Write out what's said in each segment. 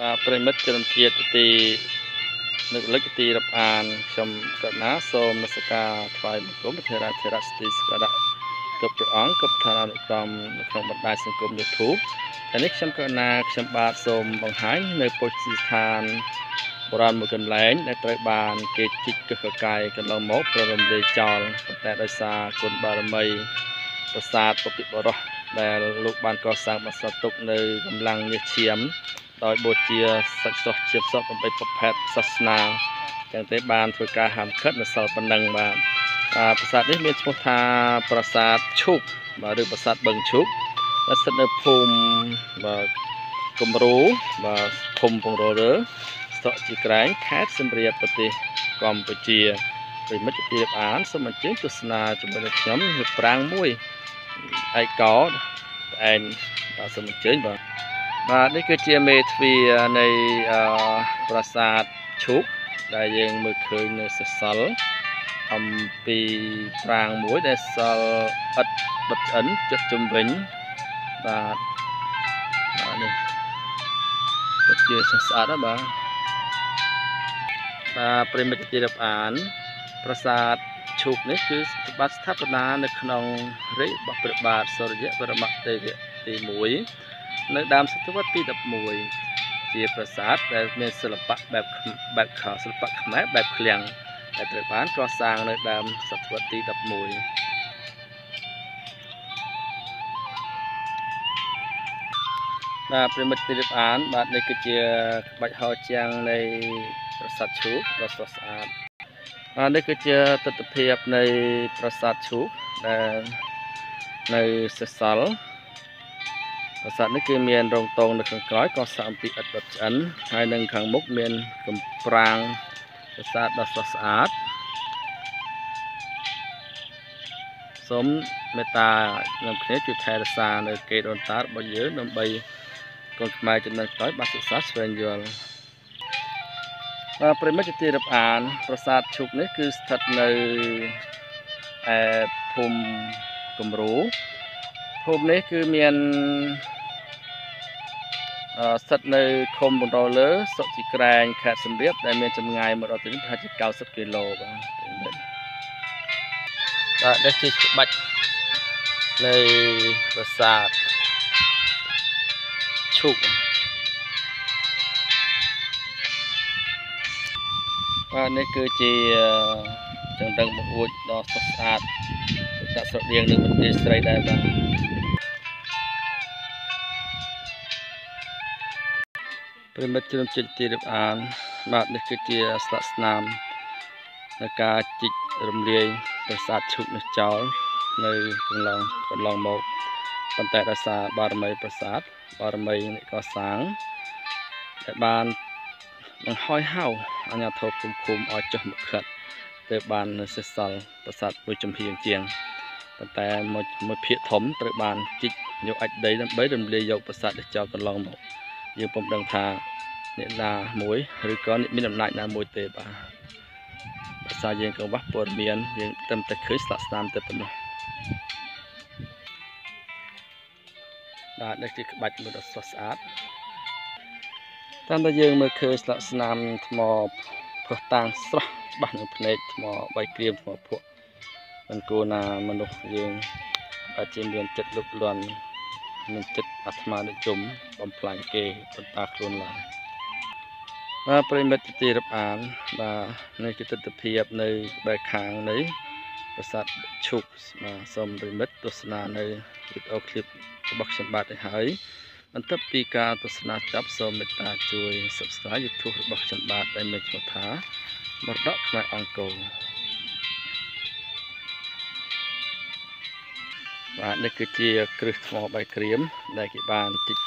បាទប្រិមិត្តជនជាតិទីនឹកលិចទីរាប់អានខ្ញុំកណាសូមនមស្ការថ្វាយបង្គំព្រះរាធិរស្ទីស្កដគ្រប់ព្រះអង្គគ្រប់ឋានានុក្រមនៅក្នុងបណ្ដាញសង្គម YouTube ថ្ងៃនេះខ្ញុំកណាខ្ញុំបាទសូមបង្ហាញនៅពុទ្ធស្ថានបុរាណមួយកន្លែងដែលត្រូវបានគេជីកកឹកកកាយកន្លងមកប្ររំលាយចោលប៉ុន្តែដោយសារគុណបារមីប្រាសាទពពិបរោះដែលលោកបានកសាងបន្សល់ទុកនៅកម្លាំងញើសឈាម ដោយបូជាសាច់ស្រស់ជាសពដើម្បីប្រភេទសាសនាចឹងទេបានធ្វើការហាមឃាត់នៅសល់ប៉ុណ្ណឹងបាទប្រាសាទនេះមានឈ្មោះថាប្រាសាទឈូកបាទឬប្រាសាទបឹងឈូកដែលស្ថិតនៅភូមិបាទគំរូបាទភូមិពងរលើស្រុកជីក្រែងខេត្តសៀមរាបប្រទេសកម្ពុជាប្រិមិត្តជាទីអានសូមអញ្ជើញទស្សនាជាមួយនឹងខ្ញុំនៅប្រាង្គមួយឯកោឯងបាទសូមអញ្ជើញបាទ បាទនេះគឺជាមេទ្វារនៃប្រាសាទឈូកដែលយើងមើលឃើញនៅសសល់អំពីប្រាង្គមួយដែលសល់ឥតបិទឆ្អិនជិតជំវិញបាទបាទនេះពិតជាស្អាតណាស់បាទបាទប្រិមិត្តជារាប់អាន ប្រាសាទឈូកនេះគឺបានស្ថាបនានៅក្នុងរាជរបស់ព្រះបាទសូរ្យបរមទេវៈទី1 នៅដើមសតវត្សទី11ជាប្រាសាទដែលមានសិល្បៈបែបបែបខសិល្បៈខ្មែរបែបឃ្លាំងដែលត្រូវបានកសាងនៅដើមសតវត្សទី11បាទប្រិមិត្តទីរាប់អាន បាទនេះគឺជាក្បាច់ហោជាងនៃប្រាសាទឈូកដ៏ស្រស់ស្អាតបាទនេះគឺជាទស្សនវិជ្ជានៃប្រាសាទឈូកដែលនៅសេសសល់ ប្រាសាទនេះគឺមានរោងតងនៅខាងក្រោយក៏សាកអំពីឥដ្ឋដុតឆ្អិនហើយនៅខាងមុខមានកំប្រាងប្រាសាទដ៏ស្រស់ស្អាតសូមមេត្តានឹងគ្នាជួយថែរក្សានៅកេរដូនតារបស់យើងដើម្បីកូនខ្មែរចំណេះក្រោយបានសិក្សាស្វែងយល់បាទប្រិមិត្តជាទីរាប់អាន ប្រាសាទឈុកនេះគឺស្ថិតនៅឯភូមិគំរូភូមិនេះគឺមាន ស្ថិតនៅឃុំបន្ទរលើសុកជីក្រែងខេត្តសំរាបដែលមានចម្ងាយមកដល់ទីនេះប្រហែលជា90គីឡូបាទបាទនេះជាក្បាច់នៃប្រាសាទឈូកបាទនេះគឺជាចង្រឹងបង្អួចដ៏ស្រស់ស្អាតដាក់ស្រដៀងនឹងមន្ទីរស្រីដែរបាទ ប្រិមិត្តជ្រុំចិត្តទីរៀបអាន បាទនេះគឺជាស្លាកស្នាមនៃការជីករំលាយប្រាសាទឈុកនេះចោលនៅកន្លងកន្លងមកប៉ុន្តែដោយសារបារមីប្រាសាទបារមីនៃកសាងដែលបាននឹងហោយហៅអាញាធរភូមិឃុំឲ្យចុះមកខិតទៅបាននៅសេសសល់ប្រាសាទមួយចំហៀងជាងប៉ុន្តែមួយមួយភាគធំត្រូវបានជីកយកអាចដីដើម្បីរំលាយយកប្រាសាទដែលចោលកន្លងមក យើងពុំដឹងថាអ្នកណាមួយឬក៏អ្នកមានអំណាចណាមួយទេបាទភាសាយើងកង្វះព័ត៌មានយើងត្រឹមតែឃើញស្លាកស្នាមតែប៉ុណ្ណោះបាទនេះជាក្បាច់មួយដ៏ស្រស់ស្អាតតាមតែយើងមើលឃើញស្លាកស្នាមថ្មផុសតាំងស្រស់ច្បាស់នឹងភ្នែកថ្មបៃក្រៀមថ្មភក់មិនគួរណាមនុស្សយើងអាចជាមានចិត្តលុបលន់ មានចិត្តអាត្មានិយមបំផ្លាញគេបន្តតាខ្លួនឡើយបាទប្រិមិត្តទីរាប់អានបាទនេះគឺទស្សនភាពនៅបែកខាងនៃប្រាសាទឈុកបាទសូមប្រិមិត្តទស្សនានៅវីដេអូឃ្លីបរបស់ខ្ញុំបាទទៅហើយបន្ទាប់ពីការទស្សនាចប់សូមមេត្តាជួយ Subscribe YouTube របស់ខ្ញុំបាទដែលមានឈ្មោះថាមរតកខ្មែរអង្គរ បាទនេះគឺជាគ្រឹះថ្មបាយក្រៀមដែលគេបានជីក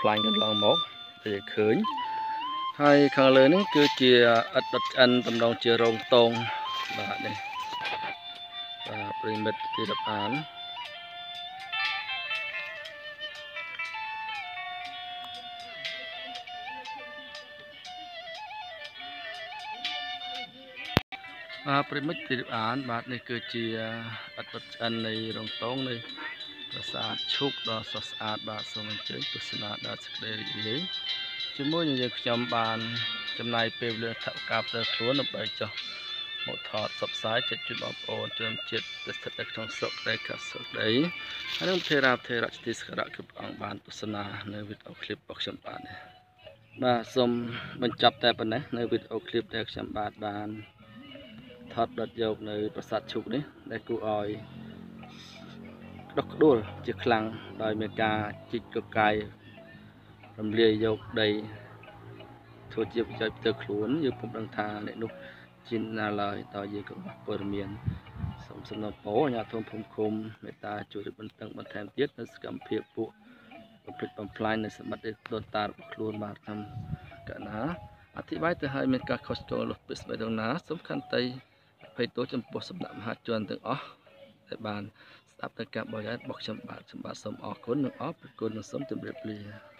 ផ្លាញ់កន្លងមកដែលឃើញហើយខាងលើនេះគឺជាឥដ្ឋដុតឆ្អិនតំណងជារោងតងបាទនេះបាទប្រិមិត្តទីរាប់អាន បាទប្រិមិត្តទីអាន បាទនេះគឺជាអត្តឆ្អិននៃរងតងនៃប្រាសាទឈូកដ៏ស្រស់ស្អាតបាទសូមអញ្ជើញទស្សនាដល់សេចក្តីរីករាយជាមួយនឹងយើងខ្ញុំបានចំណាយពេលវេលាថវិកាផ្ទាល់ខ្លួនដើម្បីចុះមកថតសបផ្សាយចិត្តជូនបងប្អូនជនជាតិដែលស្ថិតនៅក្នុងស្រុកដីកាសុដីហើយនឹងទេរាធេរៈទីសក្ការៈគឺព្រះអង្គបានទស្សនានៅវីដេអូឃ្លីបរបស់ខ្ញុំបាទនេះបាទសូមបញ្ចប់តែប៉ុណ្ណេះនៅវីដេអូឃ្លីបដែលខ្ញុំបាទបាន ថតដុតយកនៅ ប្រាសាទឈូកនេះដែលគួរឲ្យក្តុកក្តួលជាខ្លាំងដោយមានការជីកកកាយរំលាយយកដីធ្វើជាប្រយោជន៍ផ្ទាល់ខ្លួនយើងពុំដឹងថាអ្នកនោះជាណាឡើយតើយើងក៏ព័ត៌មានសូមសំណពរអាជ្ញាធរភូមិឃុំមេត្តាជួយបន្តឹងបន្ថែមទៀតនៅសកម្មភាពពួកបំផ្លិចបំផ្លាញនៅសម្បត្តិដូនតារបស់ខ្លួនបាទខ្ញុំកណាអធិប្បាយទៅឲ្យមានការខុសឆ្គងលុះពីស្បែកដងណាសំខាន់តែអ ភ័យទោសចំពោះសំណាក់មហាជនទាំងអស់ដែលបានស្ដាប់ទៅការបរិយារបស់ខ្ញុំបាទខ្ញុំបាទសូមអរគុណនិងអរព្រគុណនិងសូមជម្រាបលា